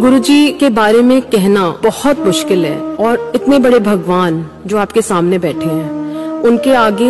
गुरुजी के बारे में कहना बहुत मुश्किल है और इतने बड़े भगवान जो आपके सामने बैठे हैं, उनके आगे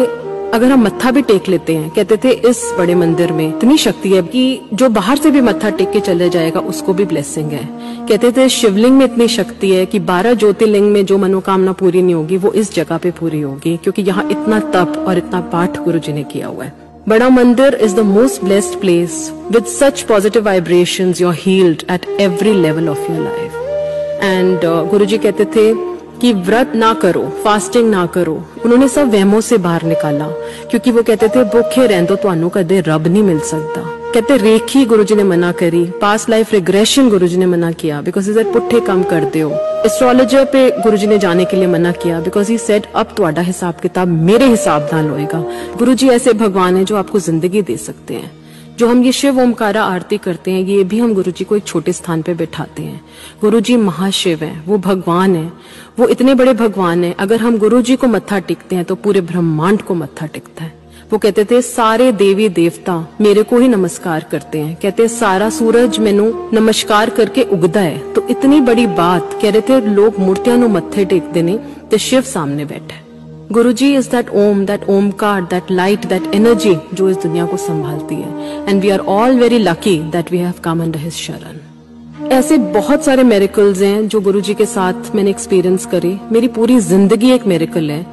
अगर हम मत्था भी टेक लेते हैं, कहते थे, इस बड़े मंदिर में इतनी शक्ति है कि जो बाहर से भी मत्था टेक के चले जाएगा, उसको भी ब्लेसिंग है। कहते थे, शिवलिंग में इतनी शक्ति है कि बारह ज्योतिर्लिंग में जो मनोकामना पूरी नहीं होगी, वो इस जगह पे पूरी होगी, क्योंकि यहाँ इतना तप और इतना पाठ गुरु जी ने किया हुआ है। Bada Mandir is the most blessed place with such positive vibration you are healed at every level of your life and guru ji कहते थे कि व्रत ना करो फास्टिंग ना करो उन्होंने सब वहमों से बाहर निकाला क्योंकि वो कहते थे भूखे रहंदो ਤੁਹਾਨੂੰ कदे रब नहीं मिल सकता कहते, रेखी गुरुजी ने मना करी पास लाइफ रिग्रेशन गुरुजी ने मना किया बिकॉज़ इज़ पुट्ठे काम कर दो. एस्ट्रोलॉजर पे गुरुजी ने जाने के लिए मना किया बिकॉज़ ही सेट अब थोड़ा हिसाब किताब मेरे हिसाब नाल होएगा. गुरुजी ऐसे भगवान है जो आपको ज़िंदगी दे सकते हैं। जो हम ये शिव ओमकारा आरती करते हैं, ये भी हम गुरु को एक छोटे स्थान पे बैठाते हैं। गुरु महाशिव है, वो भगवान है, वो इतने बड़े भगवान है। अगर हम गुरु को मत्था टिकते हैं तो पूरे ब्रह्मांड को मत्था टिकता है। वो कहते थे, सारे देवी देवता मेरे को ही नमस्कार करते हैं। कहते, सारा सूरज मैनू नमस्कार करके उगदा है। तो इतनी बड़ी बात कह रहे थे, लोग मूर्तियाँ मत्थे टेकते ने तो शिव सामने बैठा। Guru ji is that Om that Omkar that light that energy जो इस दुनिया को संभालती है। And we are all very lucky that we have come under his sharan ऐसे बहुत सारे मेरिकल्स हैं जो गुरु जी के साथ मैंने एक्सपीरियंस करे। मेरी पूरी ज़िंदगी एक मेरिकल है।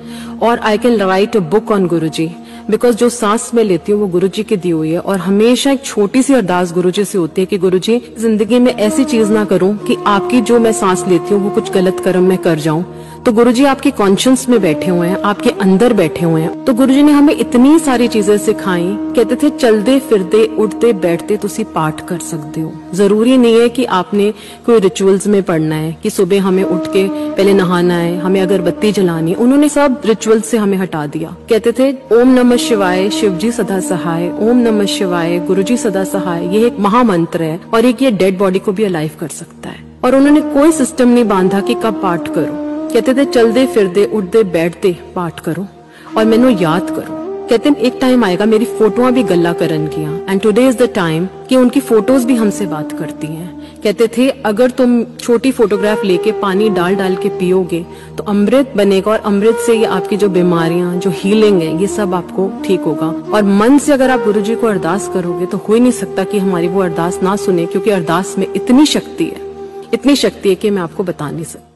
और I can write a book on guru ji. Because जो सांस मैं लेती हूँ वो गुरु जी की दी हुई है और हमेशा एक छोटी सी अरदास गुरु जी से होती है कि गुरु जी ज़िंदगी में ऐसी चीज़ ना करूँ कि आपकी जो मैं सांस लेती हूँ वो कुछ गलत कर्म मैं कर जाऊँ। तो गुरुजी आपके कॉन्शियस में बैठे हुए हैं, आपके अंदर बैठे हुए हैं। तो गुरुजी ने हमें इतनी सारी चीज़ें सिखाई, कहते थे, चलते, फिरते, उठते, बैठते तुसी पाठ कर सकते हो। ज़रूरी नहीं है कि आपने कोई रिचुअल्स में पढ़ना है, कि सुबह हमें उठ के पहले नहाना है, हमें अगर बत्ती जलानी उन्होंने सब रिचुअल से हमें हटा दिया। कहते थे, ओम नमः शिवाय शिव जी सदा सहाय, ओम नमः शिवाय गुरु जी सदा सहाय। ये एक महामंत्र है और एक ये डेड बॉडी को भी अलाइव कर सकता है। और उन्होंने कोई सिस्टम नहीं बांधा कि कब पाठ करो। कहते थे चलते फिरते उठते बैठते पाठ करो और मैनू याद करो। कहते एक टाइम आएगा, मेरी फोटोआ भी गल्ला करन किया and today is the time कि उनकी फ़ोटोज़ भी हमसे बात करती हैं। कहते थे, अगर तुम छोटी फोटोग्राफ लेके पानी डाल डाल के पियोगे तो अमृत बनेगा और अमृत से ये आपकी जो बीमारियाँ, जो हीलिंग है, ये सब आपको ठीक होगा। और मन से अगर आप गुरु जी को अरदास करोगे तो हो ही नहीं सकता कि हमारी वो अरदास ना सुने, क्योंकि अरदास में इतनी शक्ति है। इतनी शक्ति है कि मैं आपको बता नहीं सकती।